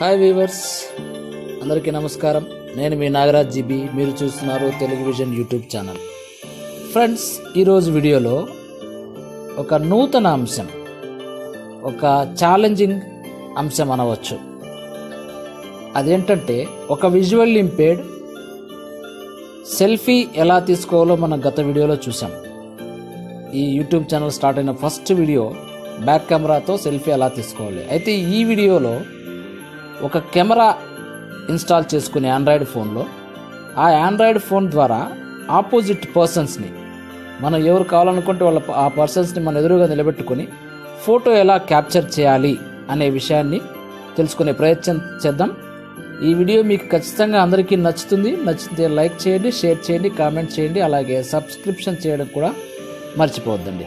Hi weavers అందరికీ నమస్కారం. నేను మీ నాగరాజ్ జీబీ మీరు చూస్తున్నారు Telugu vision YouTube channel. Friends ఈరోజు వీడియోలో ఒక నూతన అంశం ఒక ఛాలెంజింగ్ అంశం అనవచ్చు. అదేంటంటే ఒక విజువల్ ఇంపేర్డ్ సెల్ఫీ ఎలా తీసుకోవాలో మనం గత వీడియోలో చూసాం ఈ యూట్యూబ్ ఛానల్ స్టార్ట్ అయిన ఫస్ట్ వీడియో బ్యాక్ కెమెరాతో సెల్ఫీ ఎలా తీసుకోవాలి. అయితే ఈ వీడియోలో ఒక కెమెరా ఇన్స్టాల్ చేసుకునే ఆండ్రాయిడ్ ఫోన్లో ఆ ఆండ్రాయిడ్ ఫోన్ ద్వారా ఆపోజిట్ పర్సన్స్ని మనం ఎవరు కావాలనుకుంటే వాళ్ళ ఆ పర్సన్స్ని మన ఎదురుగా నిలబెట్టుకొని ఫోటో ఎలా క్యాప్చర్ చేయాలి అనే విషయాన్ని తెలుసుకునే ప్రయత్నం చేద్దాం. ఈ వీడియో మీకు ఖచ్చితంగా అందరికీ నచ్చుతుంది. నచ్చితే లైక్ చేయండి షేర్ చేయండి కామెంట్ చేయండి అలాగే సబ్స్క్రిప్షన్ చేయడం కూడా మర్చిపోవద్దండి.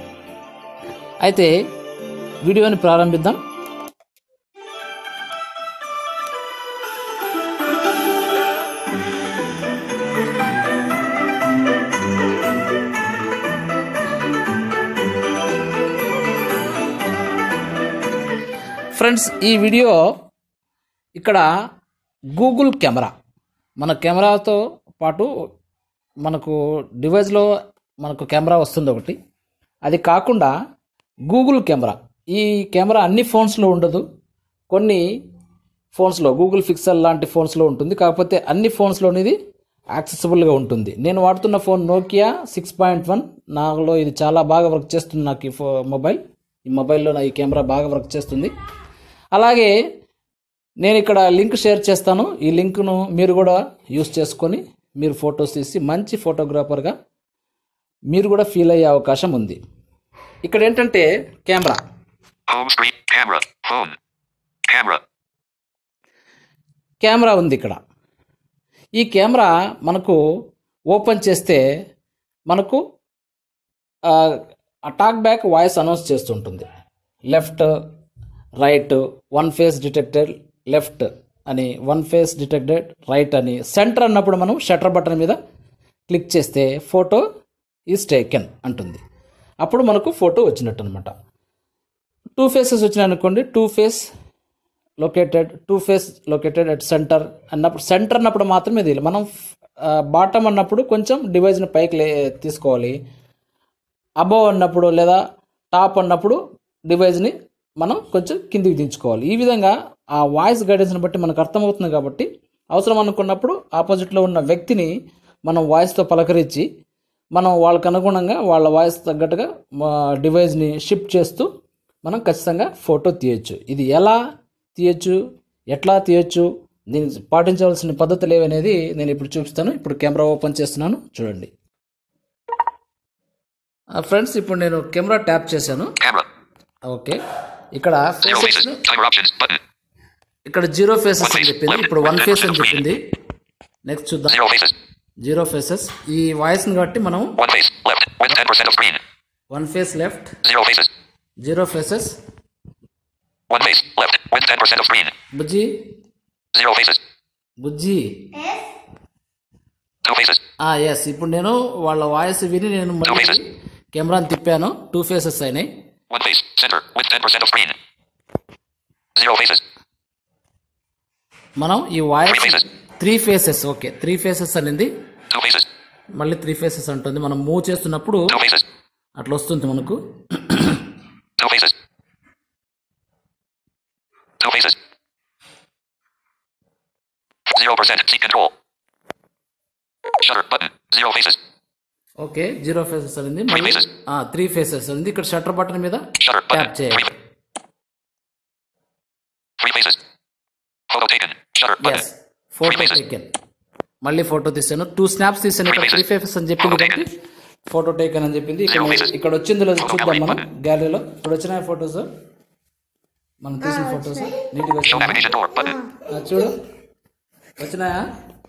అయితే వీడియోని ప్రారంభిద్దాం. ఫ్రెండ్స్ ఈ వీడియో ఇక్కడ గూగుల్ కెమెరా. మన కెమెరాతో పాటు మనకు డివైస్లో మనకు కెమెరా వస్తుంది ఒకటి. అది కాకుండా గూగుల్ కెమెరా. ఈ కెమెరా అన్ని ఫోన్స్లో ఉండదు. కొన్ని ఫోన్స్లో గూగుల్ ఫిక్సెల్ లాంటి ఫోన్స్లో ఉంటుంది. కాకపోతే అన్ని ఫోన్స్లోనిది యాక్సెసిబుల్గా ఉంటుంది. నేను వాడుతున్న phone Nokia six point one. నాలో ఇది చాలా బాగా వర్క్ చేస్తుంది నాకు ఈ ఫో మొబైల్. ఈ మొబైల్లో నా ఈ కెమెరా బాగా వర్క్ చేస్తుంది. అలాగే నేను ఇక్కడ లింక్ షేర్ చేస్తాను. ఈ లింక్ను మీరు కూడా యూస్ చేసుకొని మీరు ఫొటోస్ తీసి మంచి ఫోటోగ్రాఫర్గా మీరు కూడా ఫీల్ అయ్యే అవకాశం ఉంది. ఇక్కడ ఏంటంటే కెమెరా. కెమెరా ఉంది ఇక్కడ. ఈ కెమెరా మనకు ఓపెన్ చేస్తే మనకు టాక్ బ్యాక్ వాయిస్ అనౌన్స్ చేస్తుంటుంది. Left right one face detected left అని వన్ ఫేస్ డిటెక్టెడ్ రైట్ అని సెంటర్ అన్నప్పుడు మనం షటర్ బటన్ మీద క్లిక్ చేస్తే ఫోటో ఈజ్ టేకెన్ అంటుంది. అప్పుడు మనకు ఫోటో వచ్చినట్టు అనమాట టూ ఫేసెస్ వచ్చినాయి అనుకోండి. Two face located two face located at center అన్నప్పుడు సెంటర్ అన్నప్పుడు మాత్రమే ఇది. మనం బాటమ్ అన్నప్పుడు కొంచెం డివైజ్ని పైకి లే తీసుకోవాలి. అబోవ్ అన్నప్పుడు లేదా టాప్ అన్నప్పుడు డివైజ్ని మనం కొంచెం కిందికి దించుకోవాలి. ఈ విధంగా ఆ వాయిస్ గైడెన్స్ని బట్టి మనకు అర్థమవుతుంది కాబట్టి అవసరం అనుకున్నప్పుడు ఆపోజిట్లో ఉన్న వ్యక్తిని మనం వాయిస్తో పలకరించి మనం వాళ్ళకు అనుగుణంగా వాళ్ళ వాయిస్ తగ్గట్టుగా మా డివైజ్ని షిఫ్ట్ చేస్తూ మనం ఖచ్చితంగా ఫోటో తీయొచ్చు. ఇది ఎలా తీయొచ్చు? ఎట్లా తీయొచ్చు? దీనికి పాటించవలసిన పద్ధతులు ఏవనేది నేను ఇప్పుడు చూపిస్తాను. ఇప్పుడు కెమెరా ఓపెన్ చేస్తున్నాను. చూడండి. ఫ్రెండ్స్ ఇప్పుడు నేను కెమెరా ట్యాప్ చేశాను. ఓకే. ఇక్కడ. ఇక్కడ జీరో ఫేసెస్ అని చెప్పింది ఇప్పుడు వన్ ఫేస్ అని చెప్పింది నెక్స్ట్ చూద్దాం. జీరో ఫేసెస్ ఈ వాయిస్ని బట్టి మనం One face. Left. With 10% of screen. One face left. Zero faces One face. Left. With 10% of screen. బుజ్జి. బుజ్జి. ఎస్ ఇప్పుడు నేను వాళ్ళ వాయిస్ విని నేను కెమెరాని తిప్పాను టూ ఫేసెస్ అయినాయి One face. Center. With 10% of screen. Zero faces. మనం ఈ voice Three faces. Three faces okay three faces అనేది Two faces. మళ్ళీ త్రీ ఫేసెస్ అంటుంది మనం మూవ్ చేస్తున్నప్పుడు Two faces. అట్లా వస్తుంది మనకు Two faces. Two faces. Zero percent. Seat control. Shutter button. Zero faces. Okay zero faces అనేది మళ్ళీ. త్రీ ఫేసెస్ ఉంది ఇక్కడ షట్టర్ బటన్ మీద ట్యాప్. చేయాలి. ఫోటో. టేకెన్ మళ్ళీ ఫోటో తీసాను. టూ స్నాప్స్ తీసాను. ఇక్కడ త్రీ. ఫేసెస్ అని చెప్పింది కాబట్టి ఫోటో టేకెన్ అని చెప్పింది. ఇక్కడ. ఇక్కడ వచ్చిందో చూద్దాం మనం. గ్యాలరీలో ఇప్పుడు వచ్చిన ఫొటోస్ మనం తీసిన ఫొటోస్ నీట్గా చూడు. వచ్చినాయా?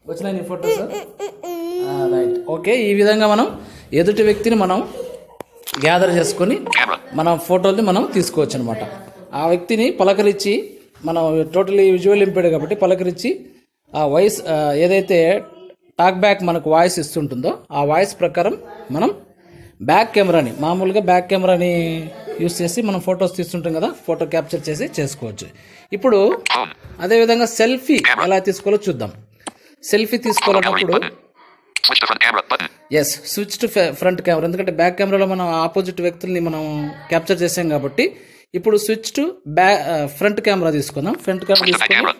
వచ్చినాయి నీ ఫొటోస్ రైట్ ఓకే ఈ విధంగా మనం ఎదుటి వ్యక్తిని మనం గ్యాదర్ చేసుకొని. మన ఫోటోల్ని మనం తీసుకోవచ్చు అనమాట ఆ వ్యక్తిని పలకరించి మనం టోటలీ విజువల్ ఇంపేడ్ కాబట్టి పలకరించి ఆ వాయిస్ ఏదైతే టాక్ బ్యాక్ మనకు వాయిస్ ఇస్తుంటుందో ఆ వాయిస్ ప్రకారం మనం బ్యాక్ కెమెరాని మామూలుగా బ్యాక్ కెమెరాని యూస్ చేసి మనం ఫొటోస్ తీస్తుంటాం కదా ఫోటో క్యాప్చర్ చేసి చేసుకోవచ్చు. ఇప్పుడు. అదేవిధంగా సెల్ఫీ ఎలా తీసుకోవాలో చూద్దాం. సెల్ఫీ తీసుకోవాలన్నప్పుడు Switch to front camera button. Yes switch to front camera ఎందుకంటే బ్యాక్ కెమెరాలో మనం ఆపోజిట్ వ్యక్తుల్ని మనం క్యాప్చర్ చేసాం కాబట్టి ఇప్పుడు switch to back front camera తీసుకుందాం front camera camera.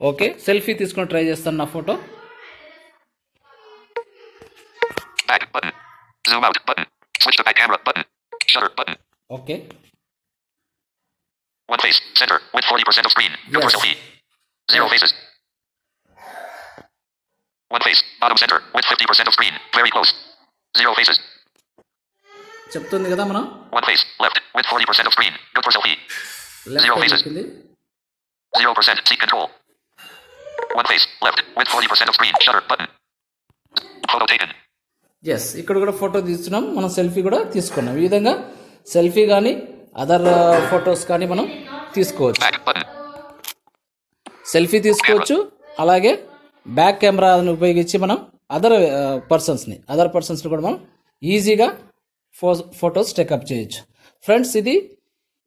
Okay selfie తీసుకొని ట్రై చేస్తాను నా photo Back button. Zoom out button. Switch to back camera button. Shutter button. Okay One face. Center. With 40% of screen. Yes. selfie. Zero faces. One face. Bottom center. With 50% of screen. Very close. Zero faces. చెప్తుంది కదా మనం One face. Left. With 40% of screen. Good for selfie. Left Zero side faces. వచ్చింది 0% seat control. One face. Left. With 40% of screen. Shutter button. Photo taken. Yes ఇక్కడ కూడా photo తీస్తున్నాం మనం selfie కూడా తీసుకున్నాం ఈ విధంగా సెల్ఫీ కానీ అదర్ ఫొటోస్ కానీ మనం తీసుకోవచ్చు. సెల్ఫీ తీసుకోవచ్చు అలాగే బ్యాక్ కెమెరాని ఉపయోగించి మనం అదర్ పర్సన్స్ని అదర్ పర్సన్స్ని కూడా మనం ఈజీగా ఫో ఫొటోస్ టెకప్ చేయొచ్చు. ఫ్రెండ్స్ ఇది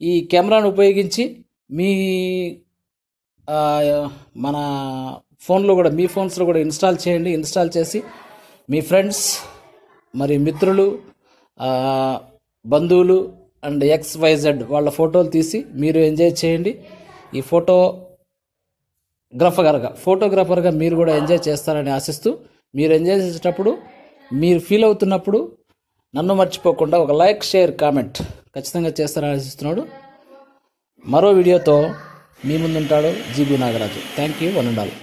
ఈ కెమెరాను ఉపయోగించి మీ మన ఫోన్లో కూడా మీ ఫోన్స్లో కూడా ఇన్స్టాల్ చేయండి. ఇన్స్టాల్ చేసి మీ ఫ్రెండ్స్ మరి మిత్రులు బంధువులు అండ్ ఎక్స్ వైజెడ్ వాళ్ళ ఫోటోలు తీసి మీరు ఎంజాయ్ చేయండి. ఈ ఫోటో గ్రఫగర్గా ఫోటోగ్రాఫర్గా మీరు కూడా ఎంజాయ్ చేస్తారని ఆశిస్తూ మీరు ఎంజాయ్ చేసేటప్పుడు మీరు ఫీల్ అవుతున్నప్పుడు నన్ను మర్చిపోకుండా ఒక లైక్ షేర్ కామెంట్ ఖచ్చితంగా చేస్తారని ఆశిస్తున్నాడు. మరో వీడియోతో మీ ముందుంటాడు GB Nagaraju. Thank you one and all